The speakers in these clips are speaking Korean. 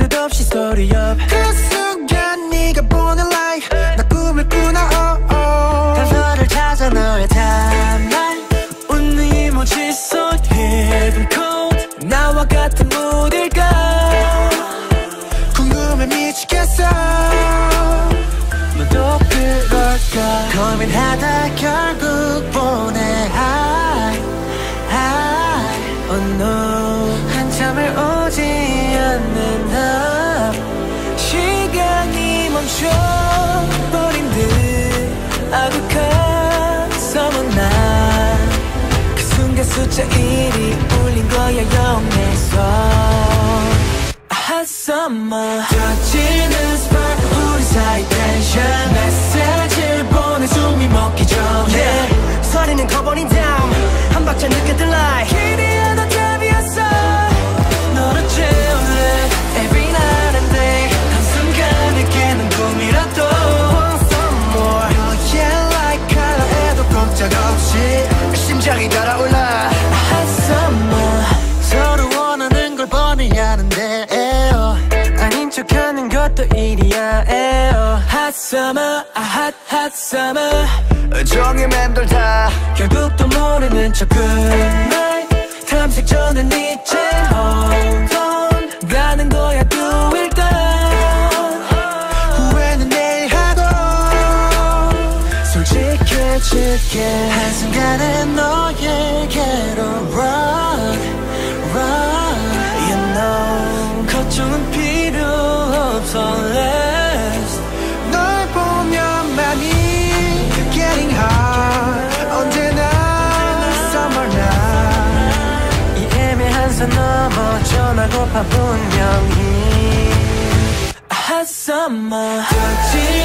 story up. 그 순간 네가 보는 life 나 꿈을 꾸나 oh, oh. 단서를 찾아 너의 timeline 웃는 이모지 속 hidden code 나와 같은 무딜까? 궁금해 미치겠어. 너도 그럴까? 고민하다 결 숫자 1이 울린 거야 영내서. Hot summer 아는데 yeah. 아닌 척하는 것도 일이야 yeah. Hot summer a hot hot summer 종일 맴돌다. 결국 또 모르는 척 good night 탐색전엔 이제 hold on 가는 거야 또 일단. 후회는 내일 하고 솔직해질게. 한순간에 너에게로 run 선 넘어 전하고파 분명히 summer. 터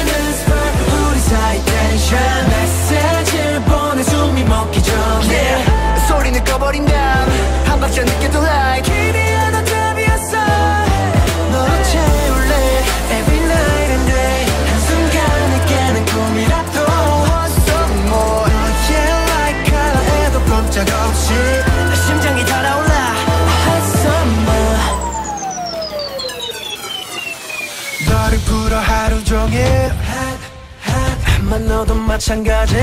풀어 하루 종일. 만 너도 마찬가지.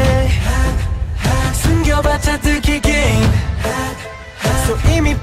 숨겨봤자 들키긴. So 이미